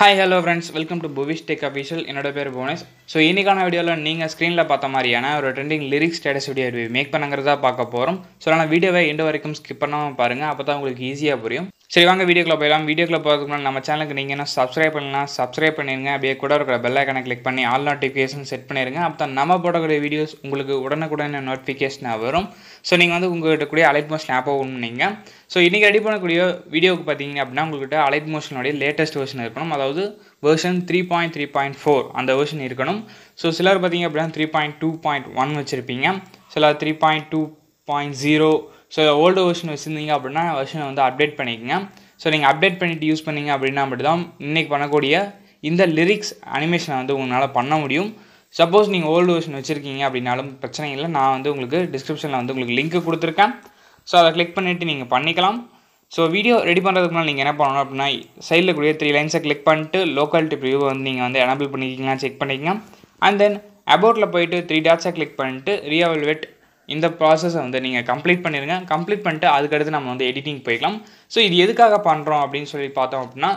Hi hello friends welcome to Buvish tech official என்னோட பேர் Bhuvanesh. So இன்னைக்கான வீடியோவில் நீங்கள் ஸ்க்ரீனில் பார்த்த மாதிரியான ஒரு trending lyrics status video make பண்ணுங்கிறதா பார்க்க போகிறோம் ஸோ நான் வீடியோவை எண்டு வரைக்கும் ஸ்கிப் பண்ணாமல் பாருங்கள் அப்போ தான் உங்களுக்கு ஈஸியாக புரியும். சரி வாங்க வீடியோக்குள்ள போயிடலாம். வீடியோக்குள்ள போகிறதுக்கு முன்னாடி நம்ம சேனலுக்கு நீங்கள் என்ன சப்ஸ்கிரைப் பண்ணலாம் சப்ஸ்கிரைப் பண்ணிடுங்க அப்படியே கூட இருக்கிற பெல் ஐக்கனை கிளிக் பண்ணி ஆல் நோட்டிஃபிகேஷன் செட் பண்ணிடுங்க அப்போ தான் நம்ம போடக்கூடிய வீடியோஸ் உங்களுக்கு உடனுக்குடனே நோட்டிஃபிகேஷனாக வரும். ஸோ நீங்கள் வந்து உங்கள்கிட்ட கூடிய அலைட் மோஷன் ஆப்பை ஓன் பண்ணீங்க. ஸோ இன்றைக்கி ரெடி பண்ணக்கூடிய வீடியோவுக்கு பார்த்தீங்க அப்படின்னா உங்கள்கிட்ட அலைட் மோஷனுடைய லேட்டஸ்ட் வெர்ஷன் இருக்கணும். அதாவது version three point three point four அந்த வெர்ஷன் இருக்கணும். ஸோ சிலர் பார்த்தீங்க அப்படின்னா three point two point one வச்சுருப்பீங்க. சிலர் three point two point zero so old version வச்சுருந்தீங்க அப்படின்னா வெர்ஷனை வந்து அப்டேட் பண்ணிக்கங்க. ஸோ நீங்கள் அப்டேட் பண்ணிவிட்டு யூஸ் பண்ணீங்க அப்படின்னா மட்டும் தான் இன்றைக்கி பண்ணக்கூடிய இந்த லிரிக்ஸ் அனிமேஷனை வந்து உங்களால் பண்ண முடியும். சப்போஸ் நீங்கள் ஓல்டு வெர்ஷன் வச்சுருக்கீங்க அப்படின்னாலும் பிரச்சனை இல்லை. நான் வந்து உங்களுக்கு டிஸ்கிரிப்ஷனில் வந்து உங்களுக்கு லிங்க் கொடுத்துருக்கேன். ஸோ அதை கிளிக் பண்ணிவிட்டு நீங்கள் பண்ணிக்கலாம். ஸோ வீடியோ ரெடி பண்ணுறதுக்கு முன்னாடி நீங்கள் என்ன பண்ணணும் அப்படின்னா சைடில் கூடிய த்ரீ லைன்ஸை கிளிக் பண்ணிட்டு லோக்கல் டிப் வியூவை வந்து நீங்கள் வந்து எனபிள் பண்ணிக்கிங்களா செக் பண்ணிக்கலாம் அண்ட் தென் அபவுட்டில் போயிட்டு த்ரீ டாட்ஸை கிளிக் பண்ணிட்டு ரீஅவல்வேட் இந்த ப்ராசஸை வந்து நீங்கள் கம்ப்ளீட் பண்ணிடுங்க கம்ப்ளீட் பண்ணிட்டு அதுக்கடுத்து நம்ம வந்து எடிட்டிங் போய்க்கலாம். ஸோ இது எதுக்காக பண்ணுறோம் அப்படின்னு சொல்லி பார்த்தோம் அப்படின்னா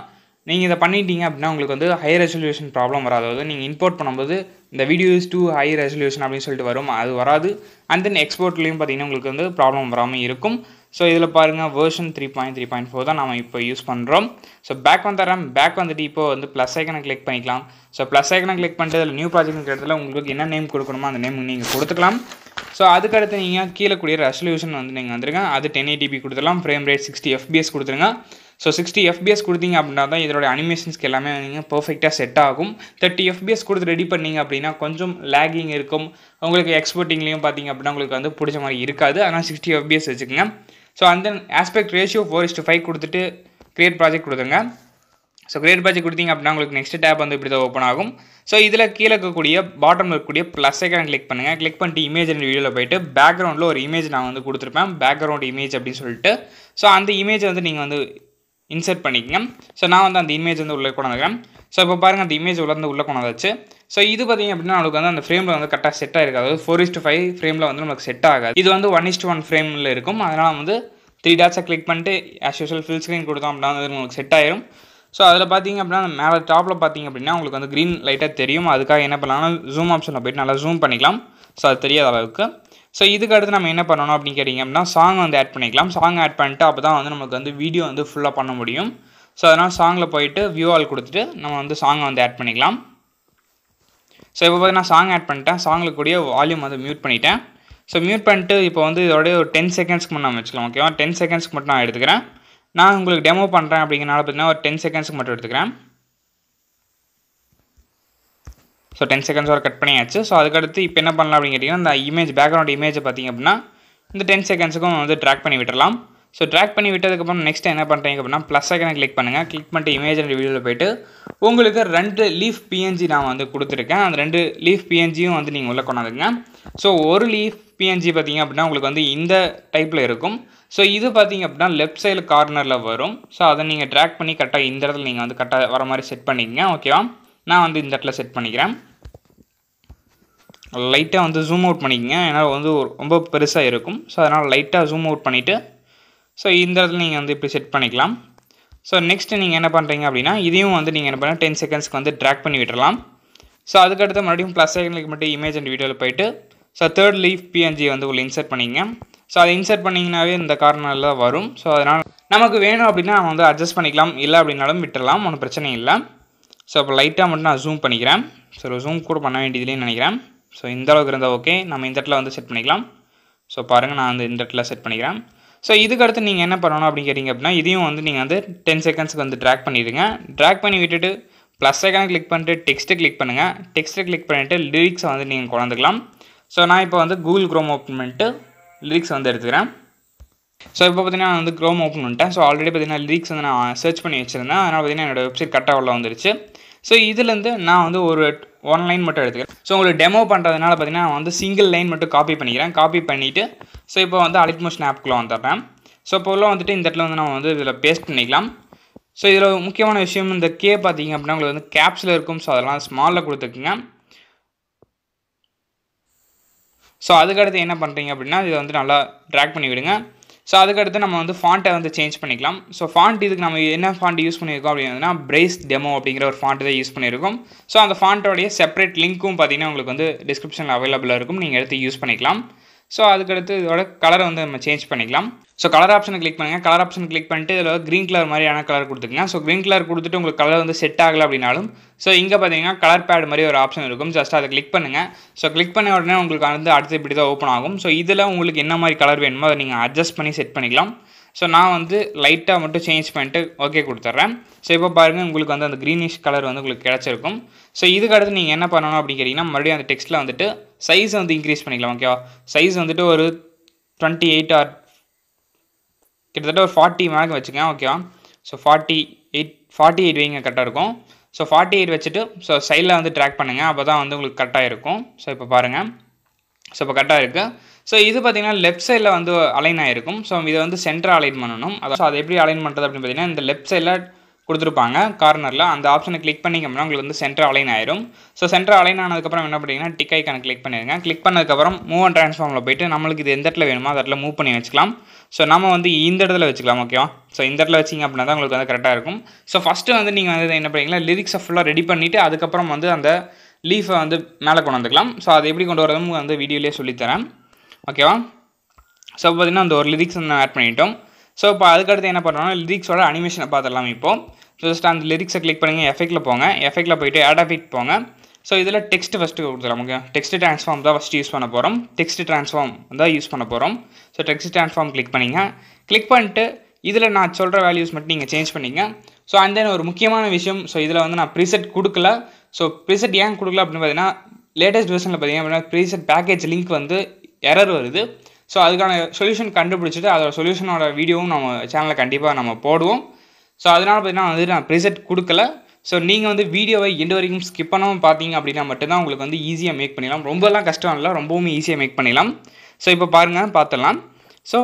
நீங்கள் இதை பண்ணிட்டீங்க அப்படின்னா உங்களுக்கு வந்து ஹை ரெசல்யூஷன் ப்ராப்ளம் வராது. அதாவது நீங்கள் இம்போர்ட் பண்ணும்போது இந்த வீடியோஸ் டூ ஹை ரெசல்யூஷன் அப்படின்னு சொல்லிட்டு வரும் அது வராது. அண்ட் தென் எக்ஸ்போர்ட்லேயும் பார்த்தீங்கன்னா உங்களுக்கு வந்து ப்ராப்ளம் வராமல் இருக்கும். ஸோ இதில் பாருங்கள் version three point three point four தான் நம்ம இப்போ யூஸ் பண்ணுறோம் ஸோ பேக் வந்துடுறேன் பேக் வந்துட்டு இப்போ வந்து ப்ளஸ் ஐக்கனை கிளிக் பண்ணிக்கலாம். ஸோ ப்ளஸ் ஐக்கனை கிளிக் பண்ணிட்டு அதில் நியூ ப்ராஜெக்ட் இடத்துல உங்களுக்கு என்ன நேம் கொடுக்கணுமோ அந்த நேம் நீங்கள் கொடுத்துக்கலாம். ஸோ அதுக்கடுத்து நீங்கள் கீழே கூடிய ரெசல்யூஷன் வந்து நீங்கள் வந்துருங்க. அது டென் எயிட்டிபி கொடுத்துடலாம். ஃப்ரேம் ரேட் சிக்ஸ்டி எஃபிஎஸ் கொடுத்துருங்க. ஸோ சிக்ஸ்டி எஃபிஎஸ் கொடுத்தீங்க அப்படின்னா தான் இதோட அனிமேஷன்ஸ்க்கு எல்லாமே நீங்கள் பர்ஃபெக்டாக செட் ஆகும். தேர்ட்டி எஃபிஎஸ் கொடுத்து ரெடி பண்ணீங்க அப்படின்னா கொஞ்சம் லேகிங் இருக்கும். உங்களுக்கு எக்ஸ்போர்ட்டிங்லேயும் பார்த்தீங்க அப்படின்னா உங்களுக்கு வந்து பிடிச்ச மாதிரி இருக்காது. ஆனால் சிக்ஸ்டி எஃபிஎஸ் வச்சுக்கோங்க. ஸோ அந்த aspect ratio four is to five கொடுத்துட்டு கிரியேட் ப்ராஜெக்ட் கொடுத்துருங்க. ஸோ கிரியேட் ப்ராஜெக்ட் கொடுத்தீங்க அப்படின்னா உங்களுக்கு நெக்ஸ்ட் டேப் வந்து இப்படி தான் ஓப்பன் ஆகும். ஸோ இதில் கீழே இருக்கக்கூடிய பாட்டமில் இருக்கக்கூடிய ப்ளஸ் ஐக்கான கிளிக் பண்ணுங்கள் கிளிக் பண்ணிட்டு இமேஜ் அண்ட் வீடியோவில் போயிட்டு பேக்ரவுண்டில் ஒரு இமேஜ் நான் வந்து கொடுத்துருப்பேன். பேக்ரவுண்ட் இமேஜ் அப்படின்னு சொல்லிட்டு. ஸோ அந்த இமேஜை வந்து நீங்கள் வந்து இன்சர்ட் பண்ணிக்கங்க. ஸோ நான் வந்து அந்த இமேஜ் வந்து உள்ளே கொண்டாந்துக்கிறேன் ஸோ இப்போ பாருங்கள் அந்த இமேஜ் உள்ளே வந்து உள்ளே கொண்டாந்தாச்சு ஸோ இது பார்த்திங்க அப்படின்னா நம்மளுக்கு வந்து அந்த ஃப்ரேமில் வந்து கரெக்டாக செட் ஆகிருக்கு அதாவது ஃபோர் இஸ்ட் ஃபைவ் ஃப்ரேமில் வந்து நமக்கு செட் ஆகாது. இது வந்து ஒன் இஸ்ட் ஒன் ஃப்ரேமில் இருக்கும். அதனால் வந்து த்ரீ டாட்ஸை கிளிக் பண்ணிட்டு ஆஸ் யூஷுவல் ஃபில் ஸ்க்ரீன் கொடுத்தோம் அப்படின்னா வந்து உங்களுக்கு செட் ஆயிரும். ஸோ அதில் பார்த்தீங்க அப்படின்னா மேலே டாப்பில் பார்த்தீங்க அப்படின்னா உங்களுக்கு வந்து க்ரீன் லைட்டாக தெரியும். அதுக்காக என்ன பண்ணலாம்னா ஜூம் ஆப்ஷனில் போய்ட்டு நல்லா ஜூம் பண்ணிக்கலாம். ஸோ அது தெரியாத அளவுக்கு. ஸோ இதுக்கு அடுத்து நம்ம என்ன பண்ணணும் அப்படின்னு கேட்டிங்க அப்படின்னா சாங் வந்து ஆட் பண்ணிக்கலாம். சாங் ஆட் பண்ணிட்டு அப்போ தான் வந்து நமக்கு வந்து வீடியோ வந்து ஃபுல்லாக பண்ண முடியும். ஸோ அதனால் சாங்கில் போயிட்டு வியூ ஆல் கொடுத்துட்டு நம்ம வந்து சாங்கை வந்து ஆட் பண்ணிக்கலாம். ஸோ இப்போ பார்த்தீங்கன்னா சாங் ஆட் பண்ணிட்டேன். சாங்கில் கூடிய வால்யூம் வந்து மியூட் பண்ணிட்டேன். ஸோ மியூட் பண்ணிட்டு இப்போ வந்து இதோடய ஒரு டென் செகண்ட்ஸ்க்கு மட்டும் நான் வச்சுக்கலாம் ஓகேவா டென் செகண்ட்ஸ்க்கு மட்டும் நான் எடுத்துக்கிறேன். நான் உங்களுக்கு டெமோ பண்ணுறேன் அப்படிங்கிறனால பார்த்தீங்கன்னா ஒரு டென் செகண்ட்ஸ்க்கு மட்டும் எடுத்துக்கிறேன். ஸோ டென் செகண்ட்ஸ் வரை கட் பண்ணியாச்சு. ஸோ அதுக்கடுத்து இப்போ என்ன பண்ணலாம் அப்படின்னு கேட்டிங்கன்னா இந்த இமேஜ் பேக்ரவுண்ட் இமேஜை பார்த்திங்க அப்படின்னா இந்த டென் செகண்ட்ஸுக்கும் வந்து ட்ராக் பண்ணி விட்டுடலாம் ஸோ ட்ராக் பண்ணி விட்டதுக்கப்புறம் நெக்ஸ்ட் என்ன பண்ணுறீங்க அப்படின்னா ப்ளஸ் செகண்ட் கிளிக் பண்ணுங்கள் கிளிக் பண்ணிட்டு இமேஜ் அண்ட் வீடியோவில் போயிட்டு உங்களுக்கு ரெண்டு லீஃப் பிஎன்ஜி நான் வந்து கொடுத்துருக்கேன். அந்த ரெண்டு லீஃப் பிஎன்ஜியும் வந்து நீங்கள் உள்ளே கொண்டாந்துங்க ஸோ ஒரு லீஃப் பிஎன்ஜி பார்த்தீங்க அப்படின்னா உங்களுக்கு வந்து இந்த டைப்பில் இருக்கும். ஸோ இது பார்த்தீங்க அப்படின்னா லெஃப்ட் சைடு கார்னரில் வரும். ஸோ அதை நீங்கள் ட்ராக் பண்ணி கரெக்டாக இந்த இடத்துல நீங்கள் வந்து கரெக்டாக வர மாதிரி செட் பண்ணிக்கங்க. ஓகேவா நான் வந்து இந்த இடத்துல செட் பண்ணிக்கிறேன். லைட்டாக வந்து ஜூம் அவுட் பண்ணிக்கங்க. ஏன்னா வந்து ரொம்ப பெருசாக இருக்கும். ஸோ அதனால் லைட்டாக ஜூம் அவுட் பண்ணிவிட்டு ஸோ இந்த இடத்துல நீங்கள் வந்து இப்படி செட் பண்ணிக்கலாம். ஸோ நெக்ஸ்ட்டு நீங்கள் என்ன பண்ணுறீங்க அப்படின்னா இதையும் வந்து நீங்கள் என்ன பண்ணால் டென் செகண்ட்ஸ்க்கு வந்து ட்ராக் பண்ணி விட்டுறலாம். ஸோ அதுக்கடுத்து மறுபடியும் ப்ளஸ் செகண்ட்லுக்கு மட்டும் இமேஜ் அண்ட் வீடியோவில் போயிட்டு ஸோ தேர்ட் லீஃப் பிஎன்ஜி வந்து உள்ள இன்சர்ட் பண்ணிங்க ஸோ அதை இன்சர்ட் பண்ணிங்கனாவே இந்த கார்னரில் வரும். ஸோ அதனால் நமக்கு வேணும் அப்படின்னா நம்ம வந்து அட்ஜஸ்ட் பண்ணிக்கலாம். இல்லை அப்படின்னாலும் விட்டுடலாம் ஒன்றும் பிரச்சனை இல்லை. ஸோ அப்போ லைட்டாக மட்டும் நான் ஜூம் பண்ணிக்கிறேன். ஸோ ஜூம் கூட பண்ண வேண்டியதுலேன்னு நினைக்கிறேன். ஸோ இந்த அளவுக்கு இருந்தால் ஓகே நம்ம இந்த இடத்துல வந்து செட் பண்ணிக்கலாம். ஸோ பாருங்கள் நான் வந்து இந்த இடத்துல செட் பண்ணிக்கிறேன். ஸோ இதுக்கு அடுத்து நீங்கள் என்ன பண்ணணும் அப்படின்னு கேட்டிங்க அப்படின்னா இதையும் வந்து நீங்கள் வந்து டென் செகண்ட்ஸ்க்கு வந்து ட்ராக் பண்ணிடுங்க. ட்ராக் பண்ணி விட்டுட்டு ப்ளஸ் செகண்ட் கிளிக் பண்ணிட்டு டெக்ஸ்ட்டு கிளிக் பண்ணுங்கள் டெக்ஸ்ட்டு கிளிக் பண்ணிவிட்டு லிரிக்ஸை வந்து நீங்கள் கொண்டாந்துக்கலாம். ஸோ நான் இப்போ வந்து கூகுள் க்ரோம் ஓப்பன் பண்ணிட்டு லிரிக்ஸ் வந்து எடுத்துக்கிறேன். ஸோ இப்போ பார்த்தீங்கன்னா நான் வந்து க்ரோம் ஓப்பன் பண்ணிட்டேன். ஸோ ஆல்ரெடி பார்த்தீங்கன்னா லிரிக்ஸ் வந்து நான் சர்ச் பண்ணி வச்சுருந்தேன். அதனால் பார்த்தீங்கன்னா என்னோடய வெப்சைட் கரெக்டாக உள்ள வந்துருச்சு. ஸோ இதுலேருந்து நான் வந்து ஒரு ஒன் லைன் மட்டும் எடுத்துக்கிறேன். ஸோ உங்களுக்கு டெமோ பண்ணுறதுனால பார்த்தீங்கன்னா நான் வந்து சிங்கிள் லைன் மட்டும் காப்பி பண்ணிக்கிறேன். காப்பி பண்ணிவிட்டு ஸோ இப்போ வந்து அலிட்மோஷன் ஆப்குள்ளே வந்துடுறேன். ஸோ இப்போ உள்ள வந்துட்டு இந்த இடத்துல வந்து நம்ம வந்து இதில் பேஸ்ட் பண்ணிக்கலாம். ஸோ இதில் முக்கியமான விஷயம் இந்த கே பார்த்தீங்க அப்படின்னா உங்களுக்கு வந்து கேப்ஸில் இருக்கும். ஸோ அதெல்லாம் ஸ்மாலில் கொடுத்துக்குங்க. ஸோ அதுக்கடுத்து என்ன பண்ணுறீங்க அப்படின்னா இதை வந்து நல்லா ட்ராக் பண்ணி விடுங்க ஸோ அதுக்கடுத்து நம்ம வந்து ஃபாண்ட்டை வந்து சேஞ்ச் பண்ணிக்கலாம். ஸோ ஃபாண்ட் இதுக்கு நம்ம என்ன ஃபாண்ட் யூஸ் பண்ணியிருக்கோம் அப்படின்னா பிரேஸ் டெமோ அப்படிங்கிற ஒரு ஃபாண்ட் தான் யூஸ் பண்ணியிருக்கோம். ஸோ அந்த ஃபாண்ட்டோடைய செப்பரேட் லிங்க்கும் பார்த்தீங்கன்னா உங்களுக்கு வந்து டிஸ்கிரிப்ஷனில் அவைலபிளாக இருக்கும். நீங்கள் எடுத்து யூஸ் பண்ணிக்கலாம். ஸோ அதுக்கடுத்து இதோட கலரை வந்து நம்ம சேஞ்ச் பண்ணிக்கலாம். ஸோ கலர் ஆப்ஷனை கிளிக் பண்ணுங்கள் கலர் ஆப்ஷன் கிளிக் பண்ணிட்டு இதில் க்ரீன் கலர் மாதிரியான கலர் கொடுத்துக்கலாம் ஸோ க்ரீன் கலர் கொடுத்துட்டு உங்களுக்கு கலர் வந்து செட் ஆகலை அப்படின்னாலும் ஸோ இங்கே பார்த்தீங்கன்னா கலர் பேட் மாதிரி ஒரு ஆப்ஷன் இருக்கும். ஜஸ்ட் அதை கிளிக் பண்ணுங்கள் ஸோ கிளிக் பண்ண உடனே உங்களுக்கு வந்து அடுத்து இப்படி தான் ஓப்பன் ஆகும். ஸோ இதில் உங்களுக்கு என்ன மாதிரி கலர் வேணுமோ அதை நீங்கள் அட்ஜஸ்ட் பண்ணி செட் பண்ணிக்கலாம். ஸோ நான் வந்து லைட்டாக மட்டும் சேஞ்ச் பண்ணிட்டு ஓகே கொடுத்துட்றேன். ஸோ இப்போ பாருங்கள் உங்களுக்கு வந்து அந்த க்ரீனிஷ் கலர் வந்து உங்களுக்கு கிடச்சிருக்கும். ஸோ இதுக்கு அடுத்து நீங்கள் என்ன பண்ணணும் அப்படின்னு கேட்டிங்கன்னா மறுபடியும் அந்த டெக்ஸ்ட்டில் வந்துட்டு சைஸ் வந்து இன்க்ரீஸ் பண்ணிக்கலாம் ஓகேவா சைஸ் வந்துட்டு ஒரு டுவெண்ட்டி எயிட் ஆர் கிட்டத்தட்ட ஒரு ஃபார்ட்டி மார்க் வச்சுக்கேன் ஓகேவா so forty eight forty eight வைங்க கரெக்டாக இருக்கும். ஸோ ஃபார்ட்டி எயிட் வச்சுட்டு ஸோ சைடில் வந்து ட்ராக் பண்ணுங்கள் அப்போ தான் வந்து உங்களுக்கு கரெக்டாக இருக்கும். ஸோ இப்போ பாருங்கள் ஸோ இப்போ கரெக்டாக இருக்குது ஸோ இது பார்த்தீங்கன்னா லெஃப்ட் சைடில் வந்து அலைன் ஆகிருக்கும் ஸோ இதை வந்து சென்டர் அலைன் பண்ணணும். அதான் ஸோ அதை எப்படி அலைன் பண்ணுறது அப்படின்னு பார்த்தீங்கன்னா இந்த லெஃப்ட் சைடில் கொடுத்துருப்பாங்க கார்னரில் அந்த ஆப்ஷனை கிளிக் பண்ணிங்க அப்படின்னா உங்களுக்கு வந்து சென்டர் அலைன் ஆயிரும். ஸோ சென்டர் அலைன் ஆனதுக்கப்புறம் என்ன பண்ணிங்கன்னா டிக் ஐக்கான கிளிக் பண்ணிடுங்க. கிளிக் பண்ணதுக்கப்புறம் மூவ் அண்ட் ட்ரான்ஸ்ஃபார்மில் போயிட்டு நம்மளுக்கு இது எந்த இடத்துல வேணுமோ அந்த இடத்துல மூவ் பண்ணி வச்சுக்கலாம். ஸோ நம்ம வந்து இந்த இடத்துல வச்சுக்கலாம் ஓகேவா ஸோ இந்த இடத்துல வச்சிங்க அப்படின்னா தான் உங்களுக்கு வந்து கரெக்டாக இருக்கும். ஸோ ஃபஸ்ட்டு வந்து நீங்கள் வந்து என்ன பண்ணீங்கன்னா லிரிக்ஸை ஃபுல்லாக ரெடி பண்ணிவிட்டு அதுக்கப்புறம் வந்து அந்த லீஃபை வந்து மேலே கொண்டு வந்துக்கலாம். ஸோ அதை எப்படி கொண்டு வரதும் வந்து வீடியோலேயே சொல்லித்தரேன். ஓகேவா ஸோ பார்த்தீங்கன்னா அந்த ஒரு லிரிக்ஸ் வந்து ஆட் பண்ணிட்டோம். ஸோ இப்போ அதுக்கடுத்து என்ன பண்ணுறோம்னா லிரிக்ஸோட அனிமேஷனை பார்த்துடலாம் இப்போ. ஜஸ்ட் அந்த லிரிக்ஸை கிளிக் பண்ணுங்கள் எஃபெக்ட்டில் போங்க. எஃபெக்ட்டில் போயிட்டு ஆடாஃபிக் போங்க. ஸோ இதில் டெக்ஸ்ட் ஃபஸ்ட்டு கொடுத்துடலாம் ஓகே டெக்ஸ்ட் ட்ரான்ஸ்ஃபார்ம் தான் ஃபஸ்ட்டு யூஸ் பண்ண போகிறோம் டெக்ஸ்ட் ட்ரான்ஸ்ஃபார்ம் தான் யூஸ் பண்ண போகிறோம் ஸோ டெக்ஸ்ட் ட்ரான்ஸ்ஃபார்ம் கிளிக் பண்ணிங்க. கிளிக் பண்ணிட்டு இதில் நான் சொல்கிற வேல்யூஸ் மட்டும் நீங்கள் சேஞ்ச் பண்ணிங்க. ஸோ அண்ட் தென் ஒரு முக்கியமான விஷயம் ஸோ இதில் வந்து நான் ப்ரீசெட் கொடுக்கல. ஸோ ப்ரீசெட் ஏன் கொடுக்கல அப்படின்னு பார்த்தீங்கன்னா லேட்டஸ்ட் வெர்ஷனில் பார்த்தீங்க அப்படின்னா ப்ரீசெட் பேக்கேஜ் லிங்க் வந்து எரர் வருது. ஸோ அதுக்கான சொல்யூஷன் கண்டுபிடிச்சிட்டு அதோட சொல்யூஷனோட வீடியோவும் நம்ம சேனலில் கண்டிப்பாக நம்ம போடுவோம். ஸோ அதனால் பார்த்தீங்கன்னா வந்து நான் ப்ரிசெட் கொடுக்கல. ஸோ நீங்கள் வந்து வீடியோவை எண்டு வரைக்கும் ஸ்கிப் பண்ணாமல் பார்த்தீங்க அப்படின்னா மட்டும்தான் உங்களுக்கு வந்து ஈஸியாக மேக் பண்ணிடலாம். ரொம்பலாம் கஷ்டம் இல்லை ரொம்பவும் ஈஸியாக மேக் பண்ணிடலாம். ஸோ இப்போ பாருங்கள் பார்த்துடலாம் ஸோ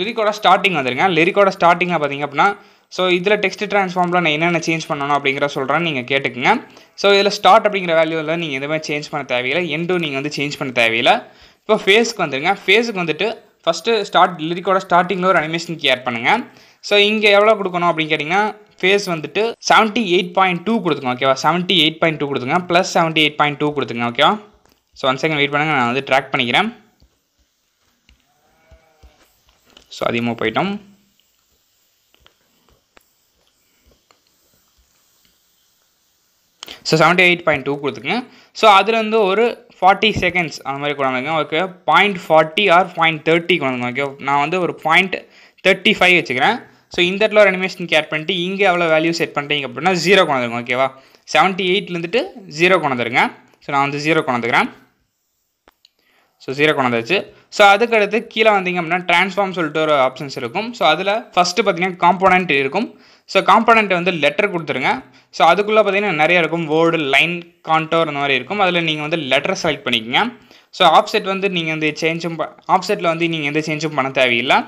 லிரிக்கோட ஸ்டார்டிங் வந்துருங்க. லிரிக்கோட ஸ்டார்டிங்கில் பார்த்தீங்க அப்படின்னா ஸோ இதில் டெக்ஸ்ட் ட்ரான்ஸ்ஃபார்மில் நான் என்னென்ன சேஞ்ச் பண்ணணும் அப்படிங்கிற சொல்கிறேன் நீங்கள் கேட்டுக்குங்க. ஸோ இதில் ஸ்டார்ட் அப்படிங்கிற வேல்யூவில் நீங்கள் எதுவுமே சேஞ்ச் பண்ண தேவையில்லை. எண்டும் நீங்கள் வந்து சேஞ்ச் பண்ண தேவையில்லை. இப்போ ஃபேஸ்க்கு வந்துடுங்க ஃபேஸுக்கு வந்துட்டு ஃபஸ்ட்டு ஸ்டார்ட் லிரிக்கோட ஸ்டார்டிங்கில் ஒரு அனிமேஷன் கேர் பண்ணுங்கள் ஸோ இங்கே எவ்வளோ கொடுக்கணும் அப்படின்னு கேட்டிங்கன்னா ஃபேஸ் வந்துட்டு செவன்ட்டி எயிட் பாயிண்ட் டூ கொடுத்துங்க ஓகேவா செவன்ட்டி எயிட் பாயிண்ட் டூ கொடுத்துங்க plus seventy eight point two கொடுத்துங்க ஓகேவா ஸோ ஒன் செகண்ட் வெயிட் பண்ணுங்கள் நான் வந்து ட்ராக் பண்ணிக்கிறேன். ஸோ அதிகமாக போயிட்டோம். So seventy eight point two கொடுத்துங்க ஸோ அதில் வந்து ஒரு ஃபார்ட்டி செகண்ட்ஸ் அந்த மாதிரி கொண்டாந்துங்க okay point forty or point thirty கொண்டாந்துங்க okay நான் வந்து ஒரு பாயிண்ட் தேர்ட்டி ஃபைவ் வச்சுக்கிறேன். ஸோ இந்த இடத்துல ஒரு அனிமேஷன் கேட் பண்ணிட்டு இங்கே எவ்வளோ வேல்யூ செட் பண்ணிட்டீங்க அப்படின்னா ஜீரோ கொண்டாந்துருங்க ஓகேவா செவன்ட்டி எயிட்லேருந்துட்டு ஜீரோ கொண்டாந்துருங்க ஸோ நான் வந்து ஜீரோ கொண்டாந்துக்கிறேன். ஸோ ஜீரோ கொண்டாந்துச்சு. ஸோ அதுக்கடுத்து கீழே வந்தீங்க அப்படின்னா ட்ரான்ஸ்ஃபார்ம் சொல்லிட்டு ஒரு ஆப்ஷன்ஸ் இருக்கும். ஸோ அதில் ஃபஸ்ட்டு பார்த்தீங்கன்னா காம்போனன்ட் இருக்கும். ஸோ காம்போனன்ட் வந்து லெட்டர் கொடுத்துருங்க. ஸோ அதுக்குள்ளே பார்த்தீங்கன்னா நிறையா இருக்கும். வேர்டு லைன் கான்டோர் அந்த மாதிரி இருக்கும். அதில் நீங்கள் வந்து லெட்டர் செலக்ட் பண்ணிக்கங்க. ஸோ ஆப்செட் வந்து நீங்கள் வந்து சேஞ்சும் ஆப்செட்டில் வந்து நீங்கள் எந்த சேஞ்சும் பண்ண தேவையில்லை.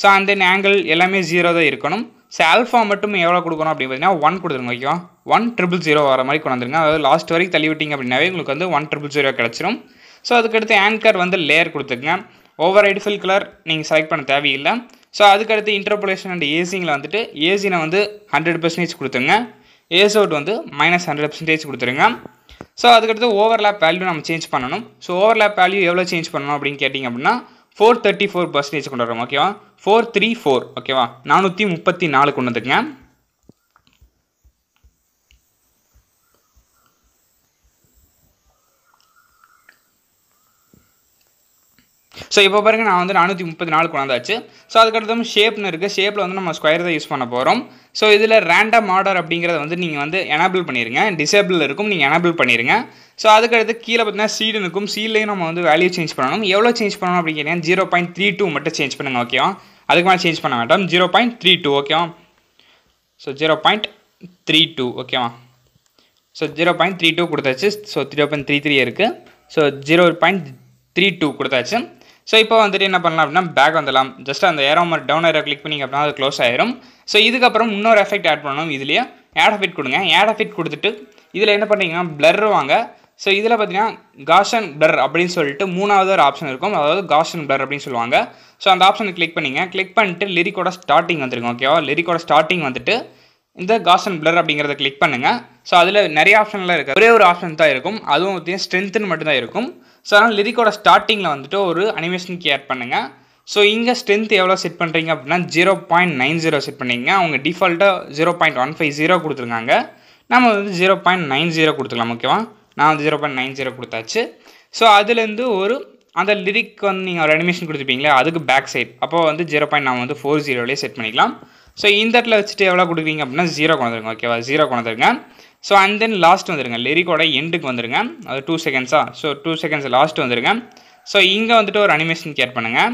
ஸோ அந்த தென் ஆங்கிள் எல்லாமே ஜீரோ தான் இருக்கணும். ஸோ ஆல்ஃபா மட்டும் எவ்வளோ கொடுக்கணும் அப்படின்னு பார்த்தீங்கன்னா ஒன் கொடுத்துருங்க ஓகேவா ஒன் ட்ரிபிள் ஜீரோ வர மாதிரி கொண்டு அதாவது லாஸ்ட் வரைக்கும் தள்ளி விட்டீங்க அப்படின்னாவே உங்களுக்கு வந்து ஒன் ட்ரிபிள் ஜீரோ கிடச்சிரும். ஸோ அதுக்கடுத்து ஆங்கர் வந்து லேயர் கொடுத்துருங்க ஓவர் ஐடிஃபில் கலர் நீங்கள் செலக்ட் பண்ண தேவையில்லை. ஸோ அதுக்கடுத்து இன்டர்போலேஷன் அண்ட் ஏசிங்கில் வந்துட்டு ஏசினை வந்து ஹண்ட்ரட் பர்சன்டேஜ் கொடுத்துருங்க. ஏஸ் அவுட் வந்து மைனஸ் ஹண்ட்ரட் பர்சன்டேஜ் கொடுத்துருங்க. ஸோ அதுக்கடுத்து ஓவர்லேப் வேல்யூ நம்ம சேஞ்ச் பண்ணணும். ஸோ ஓவர்லேப் வேல்யூ எவ்வளோ சேஞ்ச் பண்ணணும் அப்படின்னு கேட்டிங்க அப்படின்னா ஃபோர் தேர்ட்டி ஃபோர் பர்சன்டேஜ் கொண்டு வரோம் ஓகேவா ஃபோர் த்ரீ ஃபோர் ஓகேவா நானூற்றி முப்பத்தி நாலு கொண்டு வந்துக்குங்க ஸோ இப்போ பாருங்க நான் வந்து நானூற்றி முப்பத்தி நாலு கொண்டாந்தாச்சு ஸோ அதுக்கடுத்து ஷேப்னு இருக்குது ஷேப்பில் வந்து நம்ம ஸ்கொயர் தான் யூஸ் பண்ண போகிறோம் ஸோ இதில் ரேண்டம் ஆர்டர் அப்படிங்கிறத வந்து நீங்கள் வந்து எனபிள் பண்ணிடுங்க டிசேபிள் இருக்கும் நீங்கள் எனபிள் பண்ணிடுங்க ஸோ அதுக்கடுத்து கீழே பார்த்தீங்கன்னா சீடு இருக்கும். சீட்லேயும் நம்ம வந்து வேல்யூ சேஞ்ச் பண்ணணும். எவ்வளோ சேஞ்ச் பண்ணணும் அப்படின்னு கேட்டீங்கன்னா ஜீரோ பாயிண்ட் த்ரீ டூ மட்டும் சேஞ்ச் பண்ணுங்கள் ஓகேவா அதுக்கு மேலே சேஞ்ச் பண்ண வேண்டாம். ஜீரோ பாயிண்ட் த்ரீ டூ ஓகேவா so zero point three two ஓகேவா so zero point three two கொடுத்தாச்சு. So zero point three three இருக்குது so zero point three two கொடுத்தாச்சு. ஸோ இப்போ வந்துட்டு என்ன பண்ணலாம் அப்படின்னா பேக் வந்துடலாம். ஜஸ்ட் அந்த ஏரோ மாதிரி டவுன் ஏரோ கிளிக் பண்ணிங்க அப்படின்னா அது க்ளோஸ் ஆயிரும். ஸோ இதுக்கப்புறம் இன்னொரு எஃபெக்ட் ஆட் பண்ணணும் இதுலேயே. ஆட் எஃபெக்ட் கொடுங்க. ஆட் எஃபெக்ட் கொடுத்துட்டு இதில் என்ன பண்ணீங்கன்னா பிளர் வாங்க. ஸோ இதில் பார்த்தீங்கன்னா காஷன் பிளர் அப்படின்னு சொல்லிட்டு மூணாவது ஒரு ஆப்ஷன் இருக்கும். அதாவது காஷன் பிளர் அப்படின்னு சொல்லுவாங்க. ஸோ அந்த ஆப்ஷனை கிளிக் பண்ணிங்க. கிளிக் பண்ணிட்டு லிரிக்கோட ஸ்டார்டிங் வந்துருக்கும் ஓகேவா லிரிக்கோட ஸ்டார்டிங் வந்துட்டு இந்த காசன் பிளர் அப்படிங்கிறத கிளிக் பண்ணுங்கள் ஸோ அதில் நிறைய ஆப்ஷன்லாம் இருக்குது ஒரே ஒரு ஆப்ஷன் தான் இருக்கும். அதுவும் பார்த்தீங்கன்னா ஸ்ட்ரென்த்துன்னு மட்டும் தான் இருக்கும். ஸோ அதனால் லிரிக்கோட ஸ்டார்டிங்கில் வந்துட்டு ஒரு அனிமேஷன் கீ ஆட் பண்ணுங்கள் ஸோ இங்கே ஸ்ட்ரென்த் எவ்வளோ செட் பண்ணுறீங்க அப்படின்னா zero point nine zero set பண்ணிங்க அவங்க டிஃபால்ட்டாக zero point one five zero கொடுத்துருக்காங்க. நம்ம வந்து ஜீரோ பாயிண்ட் நைன் ஜீரோ கொடுத்துக்கலாம் ஓகேவா நான் வந்து ஜீரோ பாயிண்ட் நைன் ஜீரோ கொடுத்தாச்சு. ஸோ அதுலேருந்து ஒரு அந்த லிரிக் வந்து நீங்கள் ஒரு அனிமேஷன் கொடுத்துருப்பீங்களே அதுக்கு பேக் சைட் அப்போ வந்து ஜீரோ பாயிண்ட் நான் வந்து ஃபோர் ஜீரோலேயே செட் பண்ணிக்கலாம். ஸோ இந்த இடத்துல வச்சுட்டு எவ்வளோ கொடுக்குறீங்க அப்படின்னா ஜீரோ கொண்டு வந்துருங்க ஓகேவா ஜீரோ கொண்டுருங்க ஸோ அண்ட் தென் லாஸ்ட் வந்துருங்க. லிரிக்கோட எண்டுக்கு வந்துருங்க. அது டூ செகண்ட்ஸா ஸோ டூ செகண்ட்ஸ் லாஸ்ட் வந்துருங்க. ஸோ இங்கே வந்துட்டு ஒரு அனிமேஷன் கேட் பண்ணுங்கள்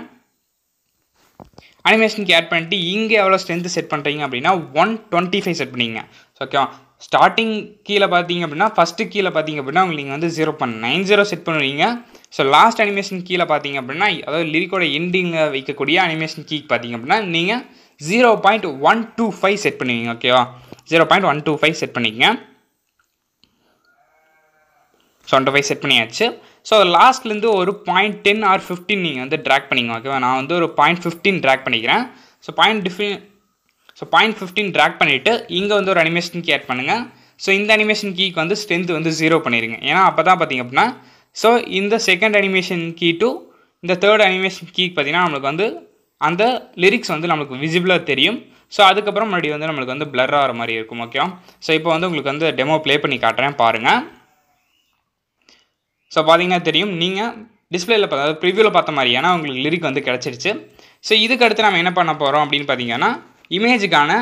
அனிமேஷனுக்கு ஆட் பண்ணிட்டு இங்கே எவ்வளோ ஸ்ட்ரென்த்து செட் பண்ணுறீங்க அப்படின்னா ஒன் டுவெண்ட்டி ஃபைவ் செட் பண்ணிங்க ஓகேவா ஸ்டார்டிங் கீழே பார்த்தீங்க அப்படின்னா ஃபஸ்ட்டு கீழே பார்த்தீங்க அப்படின்னா உங்களுக்கு நீங்கள் வந்து zero point nine zero set பண்ணுவீங்க. ஸோ லாஸ்ட் அனிமேஷன் கீழே பார்த்தீங்க அப்படின்னா அதாவது லிரிக்கோட எண்டிங்கில் வைக்கக்கூடிய அனிமேஷன் கீ பார்த்தீங்க அப்படின்னா நீங்கள் zero point one two five set பண்ணுவீங்க ஓகேவா zero point one two five set பண்ணிக்கங்க. So one two five set பண்ணியாச்சு. ஸோ லாஸ்ட்லேருந்து ஒரு பாயிண்ட் டென் ஆர் ஃபிஃப்டின் நீங்கள் வந்து ட்ராக் பண்ணிங்க ஓகேவா நான் வந்து ஒரு பாயிண்ட் ஃபிஃப்டின் ட்ராக் பண்ணிக்கிறேன். ஸோ பாயிண்ட் டிஃபி ஸோ பாயிண்ட் ஃபிஃப்டின் ட்ராக் பண்ணிவிட்டு இங்கே வந்து ஒரு அனிமேஷன் கீ ஆட் பண்ணுங்கள் ஸோ இந்த அனிமேஷன் கீக்கு வந்து ஸ்ட்ரென்த் வந்து ஜீரோ பண்ணிடுங்க ஏன்னா அப்போ தான் பார்த்தீங்க அப்படின்னா ஸோ இந்த செகண்ட் அனிமேஷன் கீ டு இந்த தேர்ட் அனிமேஷன் கீக்கு பார்த்தீங்கன்னா நம்மளுக்கு வந்து அந்த லிரிக்ஸ் வந்து நம்மளுக்கு விசிபிளாக தெரியும். ஸோ அதுக்கப்புறம் முன்னாடி வந்து நம்மளுக்கு வந்து பிளர் ஆகிற மாதிரி இருக்கும் ஓகேவா ஸோ இப்போ வந்து உங்களுக்கு வந்து டெமோ ப்ளே பண்ணி காட்டுறேன் பாருங்கள் ஸோ பார்த்தீங்கன்னா தெரியும் நீங்கள் டிஸ்பிளேயில் பார்த்தா அதாவது ப்ரிவியூவில் பார்த்த மாதிரியான உங்களுக்கு லிரிக் வந்து கிடச்சிருச்சு. ஸோ இதுக்கு அடுத்து நம்ம என்ன பண்ண போகிறோம் அப்படின்னு பார்த்தீங்கன்னா இமேஜுக்கான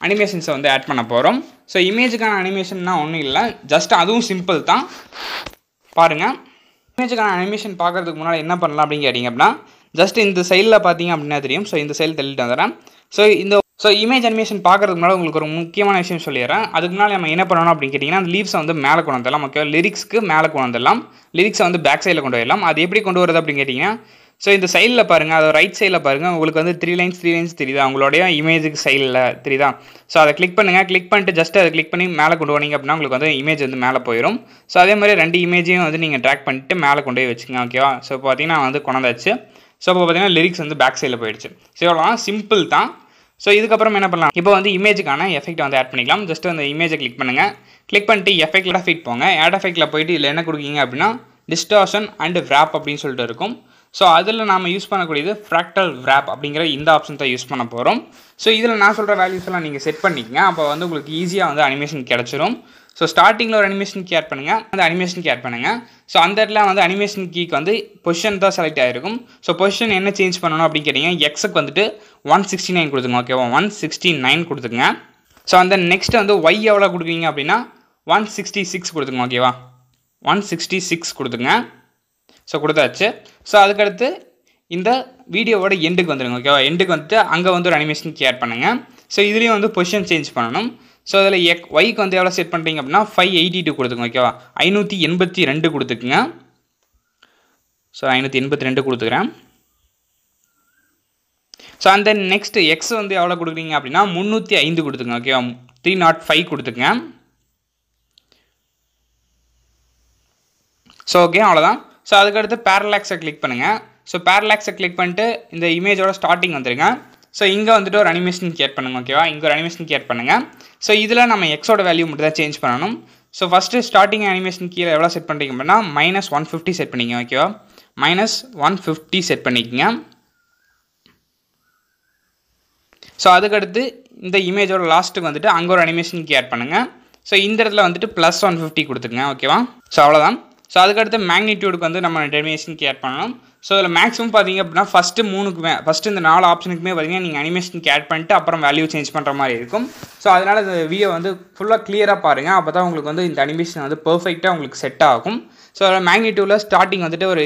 அனிமேஷன்ஸை வந்து ஆட் பண்ண போகிறோம் ஸோ இமேஜுக்கான அனிமேஷன்னா ஒன்றும் இல்லை ஜஸ்ட் அதுவும் சிம்பிள் தான். பாருங்கள் இமேஜுக்கான அனிமேஷன் பார்க்குறதுக்கு முன்னாடி என்ன பண்ணலாம் அப்படின்னு கேட்டிங்க அப்படின்னா ஜஸ்ட் இந்த சைடில் பார்த்தீங்க அப்படின்னா தெரியும். ஸோ இந்த சைடில் தள்ளிட்டு வந்துடுறேன். ஸோ இந்த ஸோ இமேஜ் அனிமேஷன் பார்க்கறதுக்கு முன்னாடி உங்களுக்கு ஒரு முக்கியமான விஷயம் சொல்லிடுறேன். அதுக்கு முன்னாடி நம்ம என்ன பண்ணணும் அப்படின்னு கேட்டிங்கன்னா அந்த லீவ்ஸை வந்து மேலே கொண்டு வந்துடலாம். ஓகே லிரிக்ஸ்க்கு மேலே கொண்டு வந்துடலாம். லிரிக்ஸை வந்து பேக் சைடில் கொண்டு வரலாம் அது எப்படி கொண்டு வரது அப்படின்னு கேட்டிங்கன்னா ஸோ இந்த சைடில் பாருங்கள் அது ரைட் சைடில் பாருங்கள் உங்களுக்கு வந்து த்ரீ லைன்ஸ் த்ரீ லைன்ஸ் தெரியுதா? உங்களுடைய இமேஜுக்கு சைடில் தெரியுதா? ஸோ அதை கிளிக் பண்ணுங்கள் கிளிக் பண்ணிட்டு ஜஸ்ட் அதை கிளிக் பண்ணி மேலே கொண்டு வந்தீங்க அப்படின்னா உங்களுக்கு வந்து இமேஜ் வந்து மேலே போயிடும் ஸோ அதே மாதிரி ரெண்டு இமேஜையும் வந்து நீங்கள் ட்ராக் பண்ணிட்டு மேலே கொண்டு போய் வச்சுக்கோங்க. ஓகேவா ஸோ பார்த்தீங்கன்னா வந்து கொண்டாச்சு ஸோ அப்போ பார்த்தீங்கன்னா லிரிக்ஸ் வந்து பேக் சைடில் போயிடுச்சு. ஸோ எவ்வளோ சிம்பிள் தான். ஸோ இதுக்கப்புறம் என்ன பண்ணலாம்? இப்போ வந்து இமேஜுக்கான எஃபெக்ட் வந்து ஆட் பண்ணிக்கலாம். ஜஸ்ட் அந்த இமேஜை கிளிக் பண்ணுங்கள் கிளிக் பண்ணிட்டு எஃபெக்ட் எஃபெக்ட் போங்க. ஆட் எஃபெக்ட்டில் போயிட்டு இதில் என்ன கொடுக்கீங்க அப்படின்னா டிஸ்டார்ஷன் அண்ட் wrap அப்படின்னு சொல்லிட்டு இருக்கும். ஸோ அதில் நாம் யூஸ் பண்ணக்கூடியது ஃப்ராக்டல் wrap அப்படிங்கிற இந்த ஆப்ஷன் தான் யூஸ் பண்ண போகிறோம் ஸோ இதில் நான் சொல்கிற வேல்யூஸ் எல்லாம் நீங்கள் செட் பண்ணிக்கங்க. அப்போ வந்து உங்களுக்கு ஈஸியாக வந்து அனிமேஷன் கிடச்சிரும். ஸோ ஸ்டார்டிங்கில் ஒரு அனிமேஷன் கீ ஆட் பண்ணுங்கள் அந்த அனிமேஷன் கீ ஆட் பண்ணுங்கள் ஸோ அந்த இடத்துல வந்து அனிமேஷன் கீக்கு வந்து பொசிஷன் தான் செலக்ட் ஆகிருக்கும் ஸோ பொசிஷன் என்ன சேஞ்ச் பண்ணணும் அப்படின்னு கேட்டிங்க எக்ஸுக்கு வந்துட்டு ஒன் சிக்ஸ்டி நைன் கொடுத்துங்க ஓகேவா ஒன் சிக்ஸ்டி நைன் கொடுத்துங்க ஸோ அந்த நெக்ஸ்ட் வந்து ஒய் எவ்வளோ கொடுக்குறீங்க அப்படின்னா ஒன் சிக்ஸ்டி சிக்ஸ் கொடுத்துங்க ஓகேவா ஒன் சிக்ஸ்டி சிக்ஸ் கொடுத்துங்க ஸோ கொடுத்தாச்சு. ஸோ அதுக்கடுத்து இந்த வீடியோவோட எண்டுக்கு வந்துடுங்க ஓகேவா எண்டுக்கு வந்துட்டு அங்கே வந்து ஒரு அனிமேஷன் கேர் பண்ணுங்கள் ஸோ இதுலேயும் வந்து பொசிஷன் சேஞ்ச் பண்ணணும். ஸோ அதில் எக் ஒய்க்கு வந்து எவ்வளோ செட் பண்ணுறீங்க அப்படின்னா ஃபைவ் எயிட்டி டூ கொடுத்துங்க ஓகேவா ஐநூற்றி எண்பத்தி ரெண்டு கொடுத்துக்குங்க. ஸோ ஐநூற்றி எண்பத்தி ரெண்டு கொடுத்துக்கிறேன். ஸோ அந்த தென் நெக்ஸ்ட் எக்ஸ் வந்து எவ்வளோ கொடுக்குறீங்க அப்படின்னா முந்நூற்றி ஐந்து கொடுத்துங்க ஓகேவா த்ரீ நாட் ஃபைவ் கொடுத்துங்க ஸோ ஓகே அவ்வளோதான் ஸோ அதுக்கடுத்து பேரலாக்ஸை கிளிக் பண்ணுங்கள் ஸோ பேரலாக்ஸை கிளிக் பண்ணிட்டு இந்த இமேஜோட ஸ்டார்டிங் வந்துருங்க. ஸோ இங்கே வந்துட்டு ஒரு அனிமேஷன் கிரியேட் பண்ணுங்க ஓகேவா இங்கே ஒரு அனிமேஷன் கிரியேட் பண்ணுங்கள் ஸோ இதில் நம்ம எக்ஸோட வேல்யூ மட்டும் தான் சேஞ்ச் பண்ணணும். ஸோ ஃபஸ்ட்டு ஸ்டார்டிங் அனிமேஷன் கீழே எவ்வளோ செட் பண்ணுறீங்க அப்படின்னா மைனஸ் ஒன் ஃபிஃப்டி செட் பண்ணிங்க ஓகேவா மைனஸ் ஒன் ஃபிஃப்டி செட் பண்ணிக்கோங்க. ஸோ அதுக்கடுத்து இந்த இமேஜோட லாஸ்ட்டுக்கு வந்துட்டு அங்கே ஒரு அனிமேஷன் ஆட் பண்ணுங்கள் ஸோ இந்த இடத்துல வந்துட்டு ப்ளஸ் ஒன் ஃபிஃப்டி கொடுத்துருங்க ஓகேவா ஸோ அவ்வளோதான் ஸோ அதுக்கடுத்து மேக்னிடியூடுக்கு வந்து நம்ம அனிமேஷன் ஆட் பண்ணணும். ஸோ இதில் மேக்ஸிமம் பார்த்தீங்க அப்படின்னா ஃபஸ்ட்டு மூணுக்குமே ஃபஸ்ட்டு இந்த நாலு ஆப்ஷனுக்குமே பார்த்தீங்கன்னா நீங்கள் அனிமேஷன் ஆட் பண்ணிட்டு அப்புறம் வேல்யூ சேஞ்ச் பண்ணுற மாதிரி இருக்கும். ஸோ அதனால் இந்த வீடியோ வந்து ஃபுல்லாக கிளியராக பாருங்கள் அப்போ தான் உங்களுக்கு வந்து இந்த அனிமேஷன் வந்து பர்ஃபெக்டாக உங்களுக்கு செட் ஆகும். ஸோ அதில் மேக்னிடியூடில் ஸ்டார்டிங் வந்துட்டு ஒரு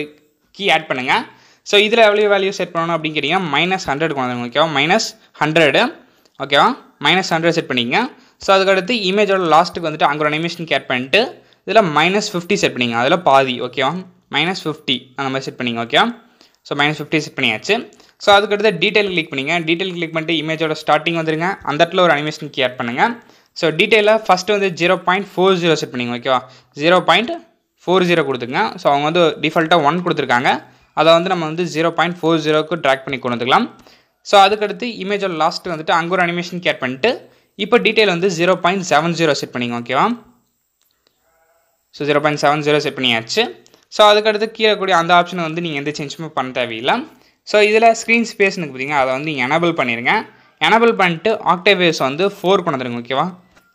கீ ஆட் பண்ணுங்கள் ஸோ இதில் எவ்வளோ வேல்யூ செட் பண்ணணும் அப்படின்னு கேட்டிங்கன்னா மைனஸ் ஹண்ட்ரட் கொண்டு ஓகேவா மைனஸ் ஹண்ட்ரடு ஓகேவா மைனஸ் ஹண்ட்ரட் செட் பண்ணிக்கோங்க. ஸோ அதுக்கடுத்து இமேஜோட லாஸ்ட்டுக்கு வந்துட்டு அங்கே ஒரு அனிமேஷன் கேட் பண்ணிட்டு இதில் மைனஸ் ஃபிஃப்டி செட் பண்ணிங்க. அதில் பாதி ஓகேவா மைனஸ் ஃபிஃப்டி அந்த மாதிரி செட் பண்ணிங்க okay so minus fifty set பண்ணியாச்சு. ஸோ அதுக்கடுத்து டீட்டெயில் கிளிக் பண்ணிங்க. டீட்டெயில் கிளிக் பண்ணிட்டு இமேஜோட ஸ்டார்டிங் வந்துருங்க. அந்த இடத்துல ஒரு அனிமேஷன் கீ பண்ணுங்கள் ஸோ டீட்டெயிலில் ஃபஸ்ட்டு வந்து zero point four zero set பண்ணிங்க ஓகேவா ஜீரோ பாயிண்ட் ஃபோர் ஜீரோ கொடுத்துங்க ஸோ அவங்க வந்து டிஃபால்ட்டாக ஒன் கொடுத்துருக்காங்க. அதை வந்து நம்ம வந்து ஜீரோ பாயிண்ட் ஃபோர் ஜீரோக்கு ட்ராக் பண்ணி கொண்டு வந்துக்கலாம். ஸோ அதுக்கடுத்து இமேஜோட லாஸ்ட்டு வந்துட்டு அங்கே ஒரு அனிமேஷன் கேட் பண்ணிட்டு இப்போ டீட்டெயில் வந்து zero point seven zero set பண்ணிங்க ஓகேவா so zero point seven zero set பண்ணியாச்சு. ஸோ அதுக்கடுத்து கீழே கூடிய அந்த ஆப்ஷனை வந்து நீங்கள் எந்த சேஞ்சுமே பண்ண தேவையில்லை. ஸோ இதில் ஸ்க்ரீன் ஸ்பேஸ்னு பார்த்தீங்கன்னா அதை வந்து நீங்கள் எனபிள் பண்ணிடுங்க எனபிள் பண்ணிட்டு ஆக்டேவேஸ் வந்து ஃபோர் கொண்டு ஓகேவா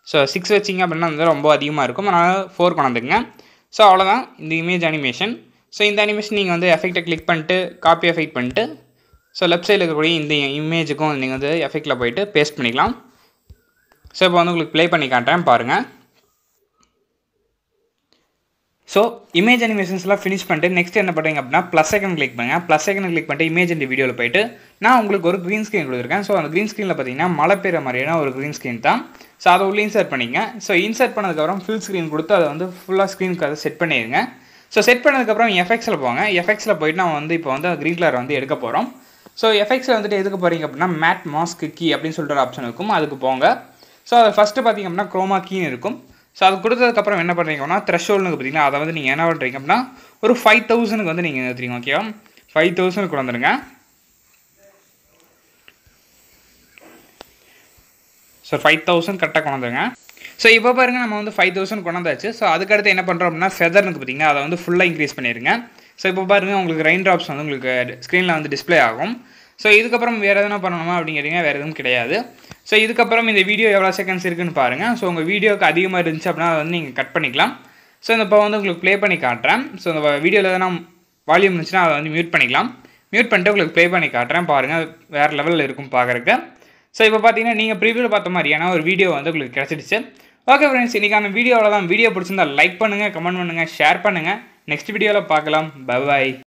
ஸோ சிக்ஸ் வச்சிங்க அப்படின்னா வந்து ரொம்ப அதிகமாக இருக்கும். அதனால் ஃபோர் கொண்டு ஸோ அவ்வளோதான் இந்த இமேஜ் அனிமேஷன் ஸோ இந்த அனிமேஷன் நீங்கள் வந்து எஃபெக்ட்டை கிளிக் பண்ணிட்டு காப்பி எஃபெக்ட் பண்ணிட்டு ஸோ லெஃப்ட் சைடில் இருக்கக்கூடிய இந்த இமேஜுக்கும் நீங்கள் வந்து எஃபெக்ட்டில் போயிட்டு பேஸ்ட் பண்ணிக்கலாம். ஸோ இப்போ வந்து உங்களுக்கு ப்ளே பண்ணி காட்டுறேன் பாருங்கள் ஸோ இமேஜ் அனிமேஷன்ஸ்லாம் ஃபினிஷ் பண்ணிட்டு நெக்ஸ்ட் என்ன பண்ணுறீங்க அப்படின்னா ப்ளஸ் செகண்ட் கிளிக் பண்ணுங்கள் ப்ளஸ் செகண்ட் கிளிக் பண்ணிட்டு இமேஜ் இந்த வீடியோவில் போயிட்டு நான் உங்களுக்கு ஒரு க்ரீன் ஸ்க்ரீன் கொடுத்துருக்கேன். ஸோ அந்த க்ரீன் ஸ்க்ரீனில் பார்த்தீங்கன்னா மழை பெய்கிற மாதிரியான ஒரு க்ரீன் ஸ்க்ரீன் தான். ஸோ அதை உள்ளே இன்சர்ட் பண்ணிங்க. ஸோ இன்சர்ட் பண்ணதுக்கப்புறம் ஃபுல் ஸ்க்ரீன் கொடுத்து அதை வந்து ஃபுல்லாக ஸ்க்ரீனுக்கு அதை செட் பண்ணிடுங்க. ஸோ செட் பண்ணதுக்கப்புறம் எஃபெக்ட்ஸில் போங்க. எஃபெக்ட்ஸில் போயிட்டு நான் வந்து இப்போ வந்து க்ரீன் கலர் வந்து எடுக்க போகிறோம் ஸோ எஃபெக்ட்ஸில் வந்துட்டு எதுக்கு போகிறீங்க அப்படின்னா மேட் மாஸ்க் கீ அப்படின்னு சொல்லிட்டு ஒரு ஆப்ஷன் இருக்கும். அதுக்கு போங்க. ஸோ அதை ஃபஸ்ட்டு பார்த்தீங்க அப்படின்னா க்ரோமா கீன்னு இருக்கும். ஸோ அது கொடுத்ததுக்கப்புறம் என்ன பண்ணுறீங்கன்னா த்ரெஷோல்னு பார்த்தீங்கன்னா அதை வந்து நீங்கள் என்ன பண்ணுறீங்க அப்படின்னா ஒரு ஃபைவ் தௌசண்ட்க்கு வந்து நீங்கள் நிறுத்துறீங்க ஓகேவா ஃபைவ் தௌசண்ட் கொண்டு வந்துருங்க. ஸோ ஃபைவ் தௌசண்ட் கரெக்டாக கொண்டு ஸோ இப்போ பாருங்கள் நம்ம வந்து ஃபைவ் தௌசண்ட் கொண்டாந்தாச்சு ஸோ அதுக்கடுத்து என்ன பண்ணுறோம் அப்படின்னா ஃபெதர்னுக்கு பார்த்தீங்கன்னா அதை வந்து ஃபுல்லாக இன்க்ரீஸ் பண்ணிடுங்க ஸோ இப்போ பாருங்கள் உங்களுக்கு ரெயின் ட்ராப்ஸ் வந்து உங்களுக்கு ஸ்க்ரீனில் வந்து டிஸ்ப்ளே ஆகும். ஸோ இதுக்கப்புறம் வேறு எதனா பண்ணணுமா அப்படின்னு கேட்டிங்கன்னா வேறு எதுவும் கிடையாது. ஸோ இதுக்கப்புறம் இந்த வீடியோ எவ்வளோ செகண்ட்ஸ் இருக்குன்னு பாருங்கள் ஸோ உங்கள் வீடியோக்கு அதிகமாக இருந்துச்சு அப்படின்னா அதை வந்து நீங்கள் கட் பண்ணிக்கலாம். ஸோ இந்த இப்போ வந்து உங்களுக்கு ப்ளே பண்ணி காட்டுறேன். ஸோ இந்த வீடியோவில் எதனா வால்யூம் இருந்துச்சுன்னா அதை வந்து மியூட் பண்ணிக்கலாம். மியூட் பண்ணிட்டு உங்களுக்கு ப்ளே பண்ணி காட்டுறேன். பாருங்கள் வேறு லெவலில் இருக்கும் பார்க்குறக்கு ஸோ இப்போ பார்த்தீங்கன்னா நீங்கள் ப்ரீவியூவில் பார்த்த மாதிரியான ஒரு வீடியோ வந்து உங்களுக்கு கிடச்சிடுச்சு. ஓகே ஃப்ரெண்ட்ஸ் இன்றைக்கான வீடியோவில் தான் வீடியோ பிடிச்சிருந்தா லைக் பண்ணுங்கள் கமெண்ட் பண்ணுங்கள் ஷேர் பண்ணுங்கள் நெக்ஸ்ட் வீடியோவில் பார்க்கலாம். பை